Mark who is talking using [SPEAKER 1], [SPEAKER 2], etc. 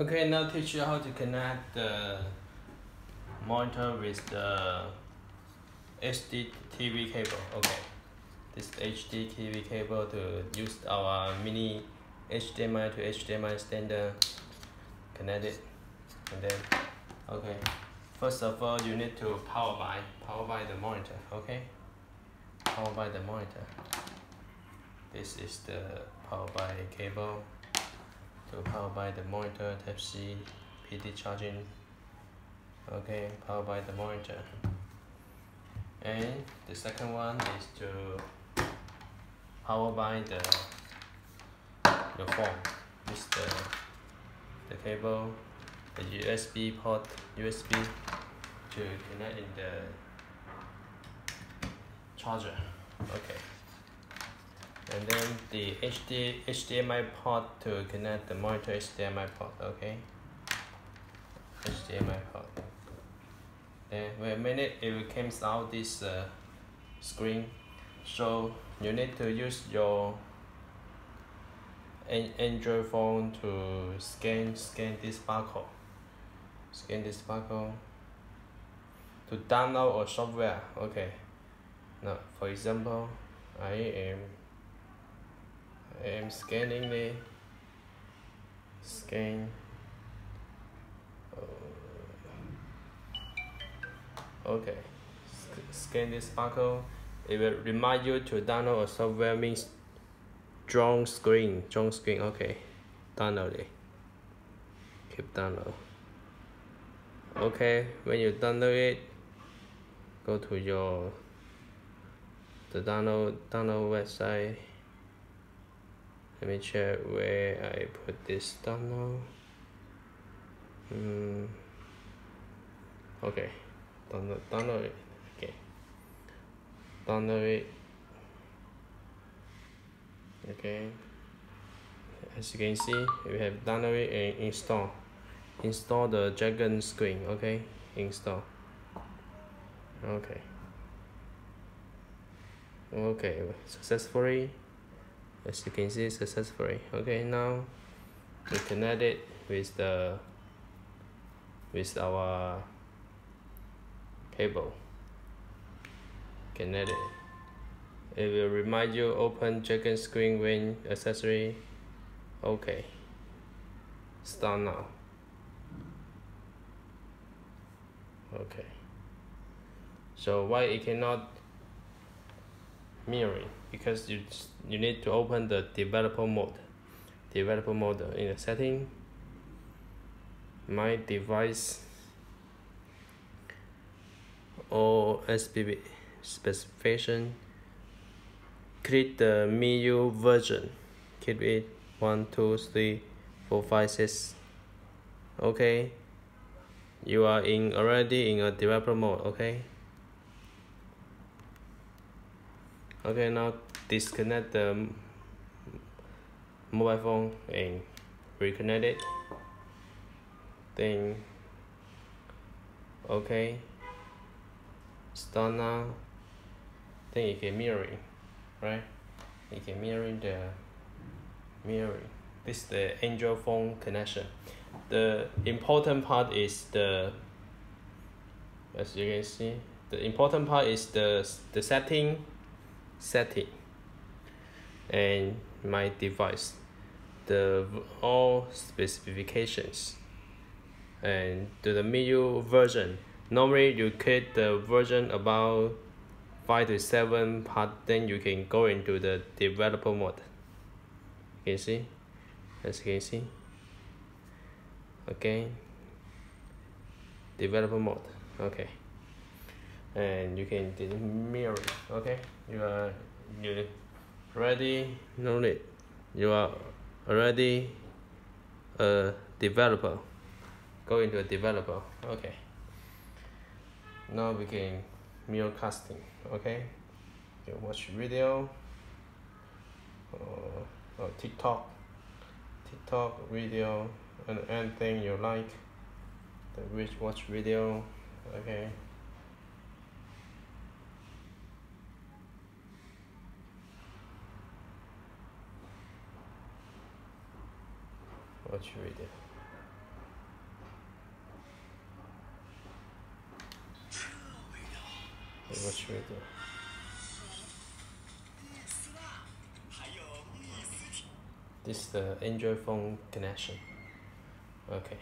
[SPEAKER 1] Okay, now teach you how to connect the monitor with the HD TV cable. Okay, this HD TV cable to use our mini HDMI to HDMI standard. Connect it. And then okay. First of all you need to power by power by the monitor. Okay? Power by the monitor. This is the power by cable to power by the monitor type C PD charging. Okay power by the monitor. And the second one is to power by the your phone. With the the cable the USB port USB to connect in the charger. Okay and then the HD HDMI port to connect the monitor HDMI port okay? HDMI port. Then wait a minute it comes out this uh, screen. So you need to use your an Android phone to scan scan this barcode. Scan this barcode. To download a software okay. Now for example I am I am scanning the scan. Uh, okay. Scan this barcode. It will remind you to download a software means strong screen strong screen. Okay. Download it. Keep download. Okay. When you download it go to your the download download website let me check where I put this download mm. okay. Download download it. Okay. Download it. Okay. As you can see we have download it and install. Install the dragon screen okay? Install. Okay. Okay. Successfully as you can see successfully okay now we connect it with the with our cable. Connect it. It will remind you open dragon screen when accessory okay. Start now. Okay. So why it cannot mirroring because you you need to open the developer mode. Developer mode in the setting. My device or SPB specification. Click the MIUI version. Keep it one two three four five six. Okay. You are in already in a developer mode okay okay now disconnect the mobile phone and reconnect it. Then okay. Start now. Then you can mirroring right? You can mirroring the mirroring. This is the android phone connection. The important part is the as you can see the important part is the the setting setting and my device the all specifications. And to the MIUI version normally you click the version about 5 to 7 part then you can go into the developer mode. You can see as you can see? Okay. Developer mode. Okay and you can mirror okay? You are you ready no need you are already a developer. Go into a developer okay. Now we can mirror casting okay? You watch video or, or tiktok. Tiktok video and anything you like. The which watch video okay What should we do? Hey, what should we do? This is the Android phone connection. Okay.